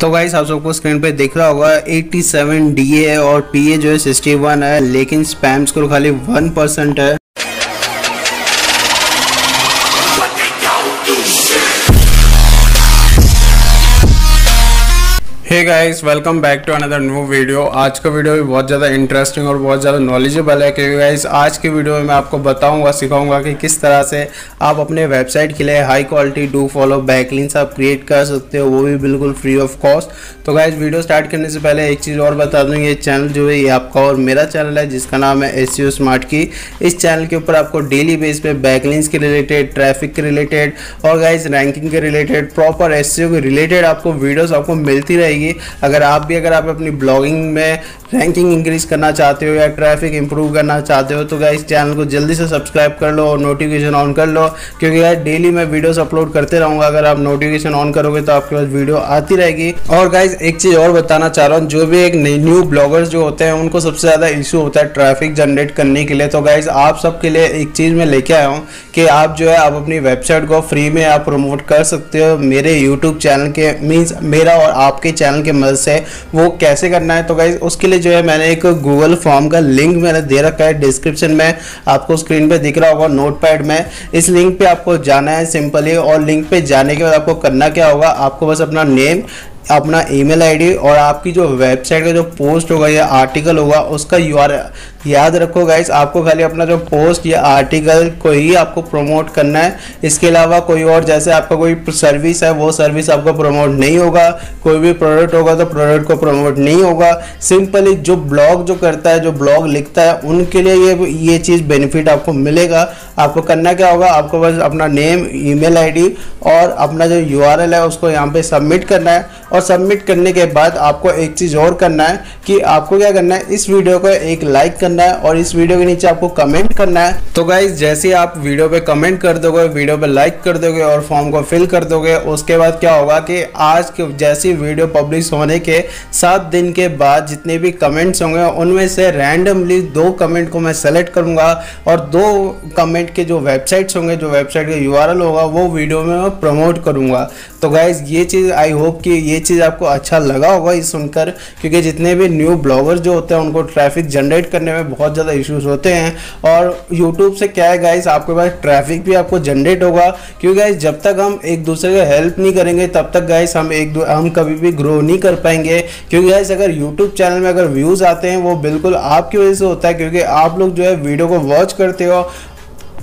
तो गाइस आप सबको स्क्रीन पे दिख रहा होगा 87 डीए और पीए जो है 61 है, लेकिन स्पैम स्कोर खाली 1 परसेंट है। Hey guys welcome back to another new video आज का वीडियो भी बहुत ज़्यादा इंटरेस्टिंग और बहुत ज़्यादा नॉलेजेबल है क्योंकि गाइस आज के वीडियो में मैं आपको बताऊँगा, सिखाऊँगा कि किस तरह से आप अपने वेबसाइट के लिए high quality do follow backlinks आप क्रिएट कर सकते हो, वो भी बिल्कुल फ्री ऑफ़ कॉस्ट तो गाइज़ वीडियो स्टार्ट करने से पहले एक चीज़ और बता दूँ, ये चैनल जो है, ये आपका और मेरा चैनल है, जिसका नाम है एस स्मार्ट की इस चैनल के ऊपर आपको डेली बेस पे बैकलिंग्स के रिलेटेड ट्रैफ़िक के रिलेटेड और गाइज़ रैंकिंग के रिलेटेड प्रॉपर एस के रिलेटेड आपको वीडियोज़ आपको मिलती रहेगी। जाएगी। अगर आप भी, अगर आप अपनी ब्लॉगिंग में रैंकिंग इंक्रीज करना चाहते हो या ट्रैफ़िक इंप्रूव करना चाहते हो तो इस चैनल को जल्दी से सब्सक्राइब कर लो और नोटिफिकेशन ऑन कर लो। क्योंकि गाइस डेली मैं वीडियोस अपलोड करते रहूँगा। अगर आप नोटिफिकेशन ऑन करोगे तो आपके पास वीडियो आती रहेगी। और गाइज़ एक चीज़ और बताना चाह रहा हूँ। जो भी एक न्यू ब्लॉगर्स जो होते हैं, उनको सबसे ज़्यादा इशू होता है ट्रैफ़िक जनरेट करने के लिए। तो गाइज़ आप सबके लिए एक चीज़ मैं लेके आया हूँ कि आप जो है, आप अपनी वेबसाइट को फ्री में आप प्रमोट कर सकते हो। मेरे यूट्यूब चैनल के मीन्स मेरा और आपके चैनल चैनल के मदद से वो कैसे करना है। तो गाइज़ उसके लिए जो है मैंने एक गूगल फॉर्म का लिंक मैंने दे रखा है। डिस्क्रिप्शन में आपको स्क्रीन पे दिख रहा होगा नोट में। इस लिंक पर आपको जाना है सिंपली और लिंक पर जाने के बाद आपको करना क्या होगा, आपको बस अपना नेम अपना ईमेल आईडी और आपकी जो वेबसाइट का जो पोस्ट होगा या आर्टिकल होगा, उसका यू याद रखो गाइस आपको खाली अपना जो पोस्ट या आर्टिकल को ही आपको प्रमोट करना है, इसके अलावा कोई और जैसे आपका कोई सर्विस है, वो सर्विस आपको प्रमोट नहीं होगा, कोई भी प्रोडक्ट होगा तो प्रोडक्ट को प्रमोट नहीं होगा। सिंपली जो ब्लॉग जो करता है, जो ब्लॉग लिखता है, उनके लिए ये ये चीज़ बेनिफिट आपको मिलेगा। आपको करना क्या होगा, आपको बस अपना नेम ईमेल आईडी और अपना जो यूआरएल है, उसको यहाँ पे सबमिट करना है। और सबमिट करने के बाद आपको एक चीज़ और करना है कि आपको क्या करना है, इस वीडियो को एक लाइक करना है और इस वीडियो के नीचे आपको कमेंट करना है। तो गाइज़ जैसे आप वीडियो पे कमेंट कर दोगे, वीडियो पे लाइक कर दोगे और फॉर्म को फिल कर दोगे, उसके बाद क्या होगा कि आज के जैसी वीडियो पब्लिश होने के सात दिन के बाद जितने भी कमेंट्स होंगे, उनमें से रैंडमली दो कमेंट को मैं सेलेक्ट करूँगा और दो कमेंट के जो वेबसाइट्स होंगे, जो वेबसाइट का यू होगा, वो वीडियो में मैं प्रमोट करूँगा। तो गाइज़ ये चीज़ आई होप कि ये चीज़ आपको अच्छा लगा होगा ये सुनकर, क्योंकि जितने भी न्यू ब्लॉगर जो होते हैं, उनको ट्रैफ़िक जनरेट करने में बहुत ज़्यादा इश्यूज़ होते हैं। और यूट्यूब से क्या है गाइज़ आपके पास ट्रैफ़िक भी आपको जनरेट होगा। क्योंकि गाइज़ जब तक हम एक दूसरे का हेल्प नहीं करेंगे, तब तक गाइज़ हम एक हम कभी भी ग्रो नहीं कर पाएँगे। क्योंकि गाइज़ अगर यूट्यूब चैनल में अगर व्यूज़ आते हैं, वो बिल्कुल आपकी वजह से होता है। क्योंकि आप लोग जो है वीडियो को वॉच करते हो।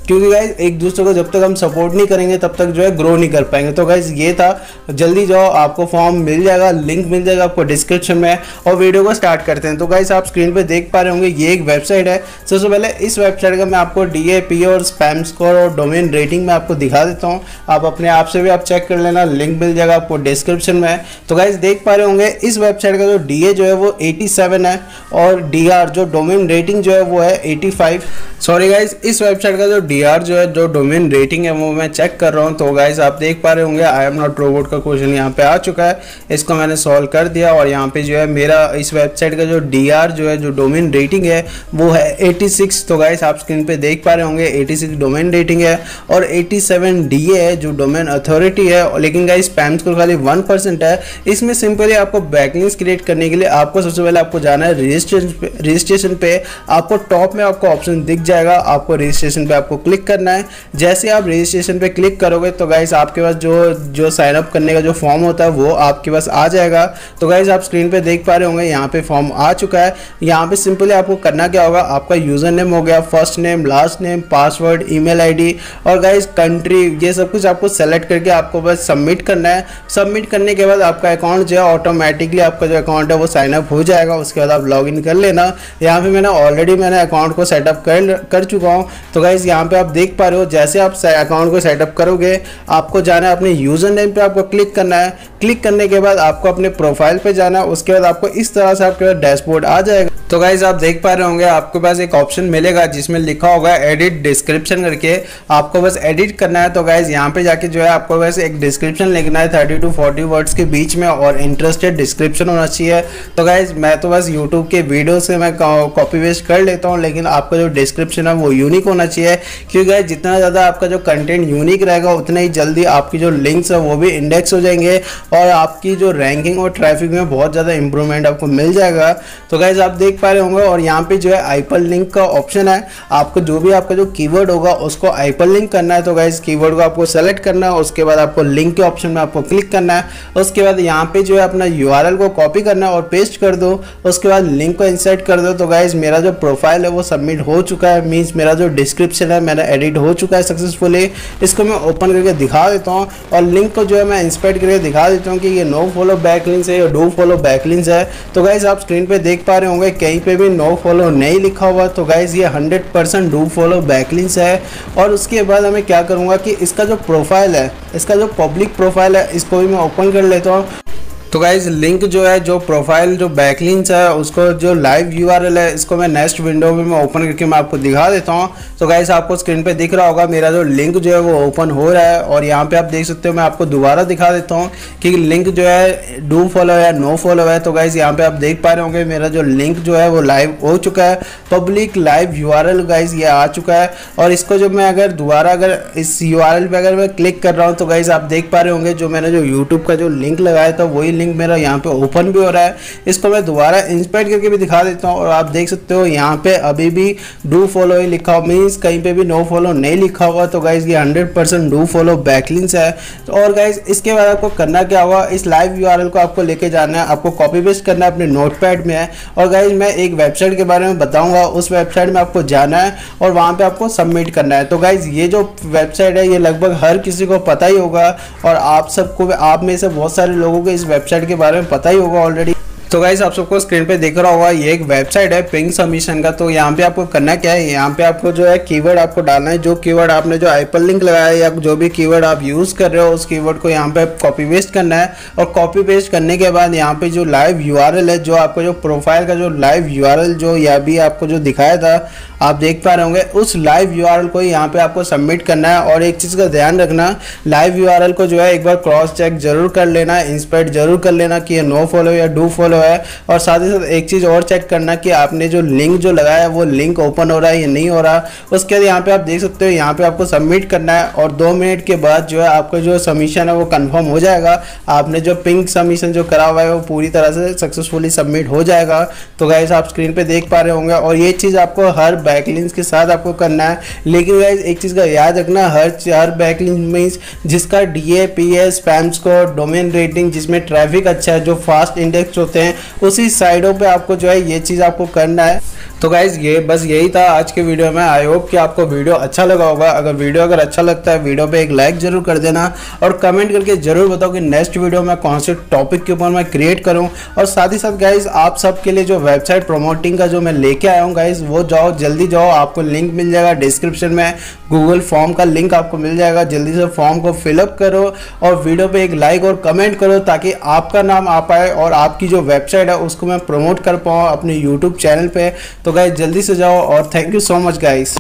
क्योंकि गाइज़ एक दूसरे को जब तक हम सपोर्ट नहीं करेंगे, तब तक जो है ग्रो नहीं कर पाएँगे। तो गाइज़ ये था। जल्दी जाओ, आपको फॉर्म मिल जाएगा लिंक मिल जाएगा आपको डिस्क्रिप्शन में और वीडियो को स्टार्ट करते हैं। तो गाइज़ आप स्क्रीन पर देख पा रहे होंगे, ये एक वेबसाइट है। सबसे पहले इस वेबसाइट का मैं आपको डी और स्पैम स्कोर और डोमेन रेटिंग में आपको दिखा देता हूँ। आप अपने आप से भी आप चेक कर लेना लिंक मिल जाएगा आपको डिस्क्रिप्शन में। तो गाइज़ देख पा रहे होंगे, इस वेबसाइट का जो DA जो है वो एटी है और DR जो डोमेन रेटिंग जो है वो है एटी सॉरी गाइज़ इस वेबसाइट का जो डीआर जो है, जो डोमेन रेटिंग है, वो मैं चेक कर रहा हूँ। तो गाइज़ आप देख पा रहे होंगे आई एम नॉट रोबोट का क्वेश्चन यहाँ पे आ चुका है। इसको मैंने सॉल्व कर दिया और यहाँ पे जो है, मेरा इस वेबसाइट का जो डीआर जो है, जो डोमेन रेटिंग है, वो है 86 तो गाइज़ आप स्क्रीन पे देख पा रहे होंगे 86 डोमेन रेटिंग है और 87 डीए है, जो डोमेन अथॉरिटी है। लेकिन गाइज़ स्पैम स्कोर खाली वन परसेंट है। इसमें सिंपली आपको बैकलिंग्स क्रिएट करने के लिए आपको सबसे पहले आपको जाना है रजिस्ट्रेशन रजिस्ट्रेशन पे आपको टॉप में आपको ऑप्शन दिख जाएगा, आपको रजिस्ट्रेशन पे आपको क्लिक करना है। जैसे आप रजिस्ट्रेशन पे क्लिक करोगे तो गाइज़ आपके पास जो जो साइन अप करने का जो फॉर्म होता है, वो आपके पास आ जाएगा। तो गाइस आप स्क्रीन पे देख पा रहे होंगे, यहाँ पे फॉर्म आ चुका है। यहाँ पे सिंपली आपको करना क्या होगा, आपका यूज़र नेम हो गया first name last name password email ID और गाइज़ कंट्री ये सब कुछ आपको सेलेक्ट करके आपको बस सबमिट करना है। सबमिट करने के बाद आपका अकाउंट जो है ऑटोमेटिकली आपका जो अकाउंट है, वो साइनअप हो जाएगा। उसके बाद आप लॉग कर लेना। यहाँ पे मैंने ऑलरेडी मैंने अकाउंट को सेटअप कर कर चुका हूँ। तो गाइज़ यहाँ पे आप देख पा रहे हो, जैसे आप अकाउंट को सेटअप करोगे, आपको जाना है, अपने यूज़र नेम पे आपको क्लिक करना है। क्लिक करने के बाद आपको अपने प्रोफ़ाइल पे जाना है, उसके बाद आपको इस तरह से आपके पास डैशबोर्ड आ जाएगा। तो गाइज़ आप देख पा रहे होंगे, आपके पास एक ऑप्शन मिलेगा, जिसमें लिखा होगा एडिट डिस्क्रिप्शन करके। आपको बस एडिट करना है तो गाइज़ यहाँ पे जाके जो है, आपको बस एक डिस्क्रिप्शन लिखना है थर्टी टू फोर्टी वर्ड्स के बीच में, और इंटरेस्टेड डिस्क्रिप्शन होना चाहिए। तो गाइज़ मैं तो बस यूट्यूब के वीडियो से मैं कॉपी वेस्ट कर लेता हूँ, लेकिन आपका जो डिस्क्रिप्शन है, वो यूनिक होना चाहिए। क्योंकि जितना ज़्यादा आपका जो कंटेंट यूनिक रहेगा, उतना ही जल्दी आपकी जो लिंक्स है, वो भी इंडेक्स हो जाएँगे और आपकी जो रैंकिंग और ट्रैफ़िक में बहुत ज़्यादा इंप्रूवमेंट आपको मिल जाएगा। तो गाइज़ आप देख पा रहे होंगे और यहाँ पे जो है आईपल लिंक का ऑप्शन है। आपको जो भी आपका जो कीवर्ड होगा, उसको आईपल लिंक करना है। तो गाइज़ कीवर्ड को आपको सेलेक्ट करना है, उसके बाद आपको लिंक के ऑप्शन में आपको क्लिक करना है। उसके बाद यहाँ पे जो है अपना यूआरएल को कॉपी करना है और पेस्ट कर दो। उसके बाद लिंक को इंसर्ट कर दो। तो गाइज़ मेरा जो प्रोफ़ाइल है, वो सबमिट हो चुका है। मीन्स मेरा जो डिस्क्रिप्शन है मेरा एडिट हो चुका है सक्सेसफुली इसको मैं ओपन करके दिखा देता हूँ और लिंक को जो है मैं इंस्पेक्ट करके दिखा देता हूँ कि ये नो फॉलो बैक लिंक्स है या डू फॉलो बैक लिंक्स है। तो गाइज़ आप स्क्रीन पर देख पा रहे होंगे, कहीं पर भी नो फॉलो नहीं लिखा हुआ। तो गाइज़ ये hundred percent do follow back links है। और उसके बाद मैं क्या करूँगा कि इसका जो प्रोफ़ाइल है, इसका जो पब्लिक प्रोफ़ाइल है, इसको भी मैं ओपन कर लेता हूँ। तो गाइज़ लिंक जो है, जो प्रोफ़ाइल जो बैकलिंक्स है, उसको जो लाइव यू है, इसको मैं नेक्स्ट विंडो में मैं ओपन करके मैं आपको दिखा देता हूँ। तो गाइज़ आपको स्क्रीन पे दिख रहा होगा, मेरा जो लिंक जो है, वो ओपन हो रहा है और यहाँ पे आप देख सकते हो, मैं आपको दोबारा दिखा देता हूँ कि लिंक जो है डू फॉलो है नो फॉलो है। तो गाइज़ यहाँ पे आप देख पा रहे होंगे, मेरा जो लिंक जो है, वो लाइव हो चुका है। Public live you are guys ये आ चुका है। और इसको जो मैं अगर दोबारा अगर इस यू आर पे अगर मैं क्लिक कर रहा हूँ तो गाइज़ आप देख पा रहे होंगे, जो मैंने जो यूट्यूब का जो लिंक लगाया था, वही लिंक लिंक मेरा यहाँ पे ओपन भी हो रहा है। इसको मैं दोबारा इंस्पेक्ट करके भी दिखा देता हूँ और आप देख सकते हो यहाँ पे अभी भी डू फॉलो ही लिखा हुआ मीन्स कहीं पे भी नो फॉलो नहीं लिखा हुआ। तो गाइज़ ये hundred percent do follow backlinks है। तो और गाइज़ इसके बाद आपको करना क्या होगा इस लाइव यू को आपको लेके जाना है। आपको कॉपी पेस्ट करना है अपने नोट में है। और गाइज़ मैं एक वेबसाइट के बारे में बताऊँगा। उस वेबसाइट में आपको जाना है और वहाँ पे आपको सबमिट करना है। तो गाइज़ ये जो वेबसाइट है, ये लगभग हर किसी को पता ही होगा। और आप सबको, आप में से बहुत सारे लोगों को इस वेबसाइट के बारे में पता ही होगा ऑलरेडी तो गाइस आप सबको स्क्रीन पे दिख रहा होगा, ये एक वेबसाइट है पिंग सबमिशन का। तो यहाँ पे आपको करना क्या है, यहाँ पे आपको जो है कीवर्ड आपको डालना है। जो कीवर्ड आपने जो आईपल लिंक लगाया है या जो भी कीवर्ड आप यूज़ कर रहे हो, उस कीवर्ड को यहाँ पे कॉपी पेस्ट करना है। और कॉपी पेस्ट करने के बाद यहाँ पे जो लाइव यूआरएल है, जो आपको जो प्रोफ़ाइल का जो लाइव यूआरएल जो या भी आपको जो दिखाया था, आप देख पा रहे होंगे। उस लाइव यूआरएल को यहाँ पे आपको सबमिट करना है। और एक चीज़ का ध्यान रखना लाइव यूआरएल को जो है एक बार क्रॉस चेक ज़रूर कर लेना इंस्पेक्ट ज़रूर कर लेना कि ये नो फॉलो या डू फॉलो है। और साथ ही साथ एक चीज़ और चेक करना कि आपने जो लिंक जो लगाया है, वो लिंक ओपन हो रहा है या नहीं हो रहा। उसके बाद यहाँ पे आप देख सकते हो, यहाँ पे आपको सबमिट करना है और दो मिनट के बाद जो है आपका जो सबमिशन है, वो कन्फर्म हो जाएगा। आपने जो पिंक सबमिशन जो करा हुआ है, वो पूरी तरह से सक्सेसफुली सबमिट हो जाएगा। तो गाइस आप स्क्रीन पर देख पा रहे होंगे और ये चीज़ आपको हर बैकलिंक्स के साथ आपको करना है। लेकिन गाइज़ एक चीज़ का याद रखना, हर हर बैकलिंक मीन्स जिसका D A P S spam score domain rating जिसमें ट्रैफ़िक अच्छा है, जो फास्ट इंडेक्स होते हैं उसी साइडों पे आपको जो है ये चीज़ आपको करना है। तो गाइज़ ये बस यही था आज के वीडियो में। आई होप कि आपको वीडियो अच्छा लगा होगा। अगर वीडियो अगर अच्छा लगता है वीडियो पे एक लाइक ज़रूर कर देना और कमेंट करके ज़रूर बताओ कि नेक्स्ट वीडियो में कौन से टॉपिक के ऊपर मैं क्रिएट करूँ। और साथ ही साथ गाइज़ आप सबके लिए जो वेबसाइट प्रमोटिंग का जो मैं लेके आया हूँ गाइज़ वो जाओ, जल्दी जाओ। आपको लिंक मिल जाएगा डिस्क्रिप्शन में। गूगल फॉर्म का लिंक आपको मिल जाएगा। जल्दी से फॉर्म को फिलअप करो और वीडियो पर एक लाइक और कमेंट करो ताकि आपका नाम आ पाए और आपकी जो वेबसाइट है, उसको मैं प्रमोट कर पाऊँ अपने यूट्यूब चैनल पे। तो गाइज़ जल्दी से जाओ और thank you so much guys